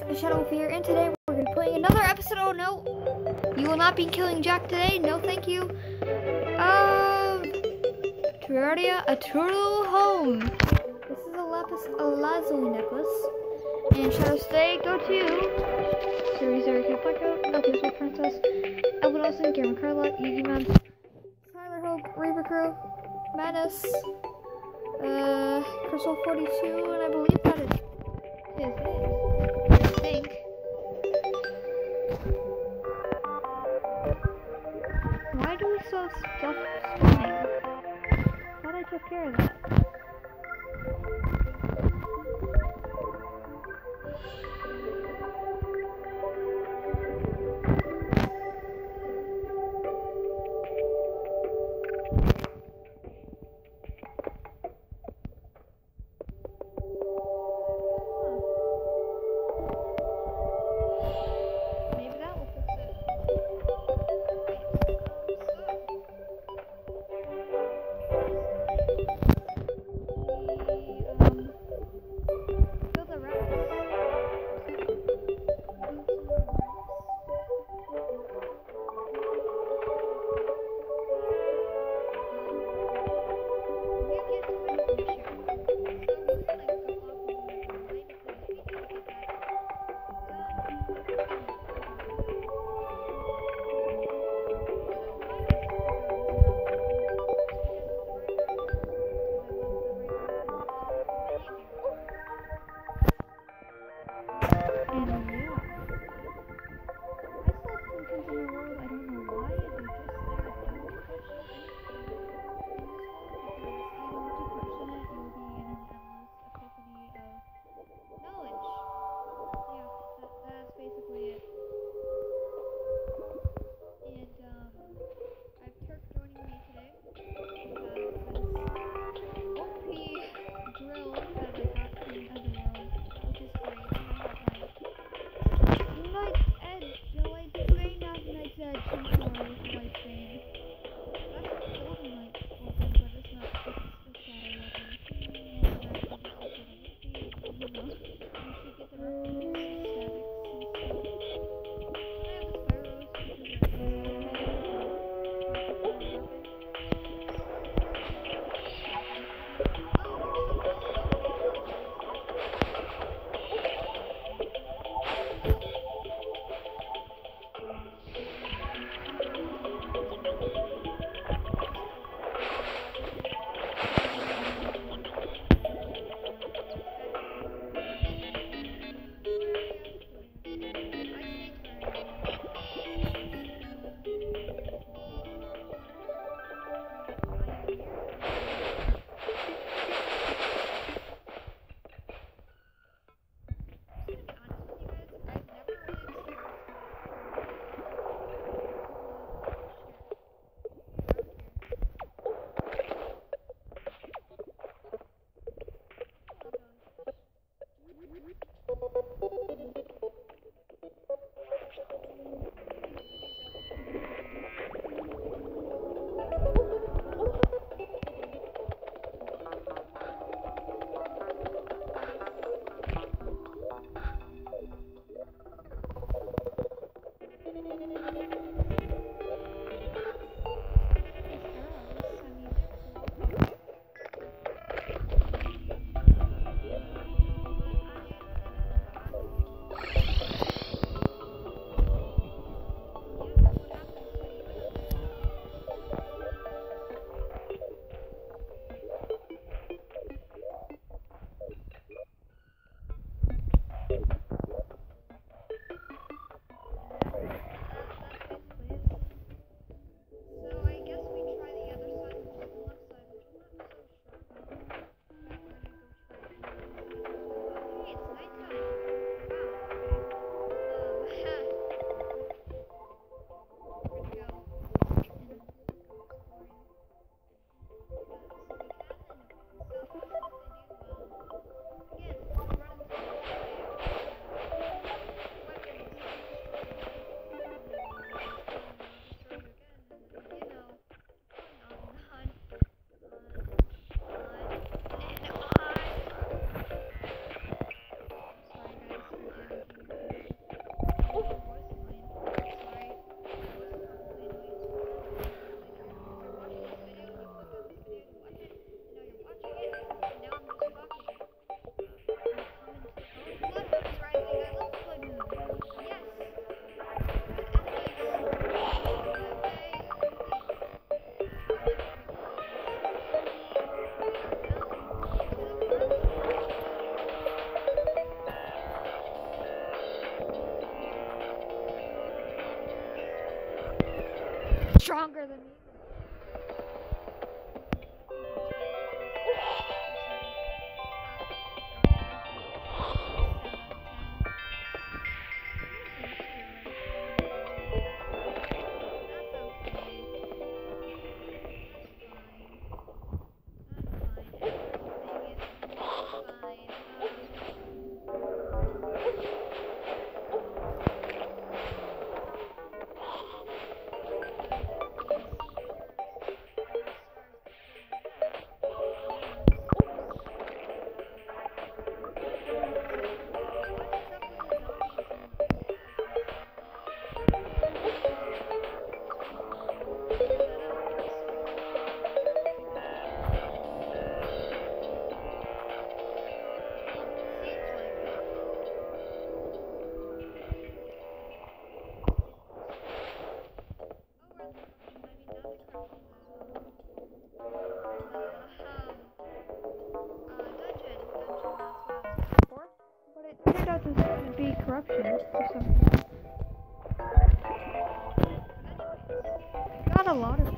guys, Shadow Wolf here, and today we're going to be playing another episode. Oh no, you will not be killing Jack today. No, thank you. Uh, Terraria, a turtle home. This is a lapis lazuli necklace. And Shadows today, go to Series Zero Caplico, Elvis Princess, Elvin Olsen, Cameron Carla, Yugi Man, Tyler Hope, Reaper Crew, Madness, uh, Crystal 42, and I believe that is his name. Stuff spawning? Thought I took care of that. Or something. Got a lot of.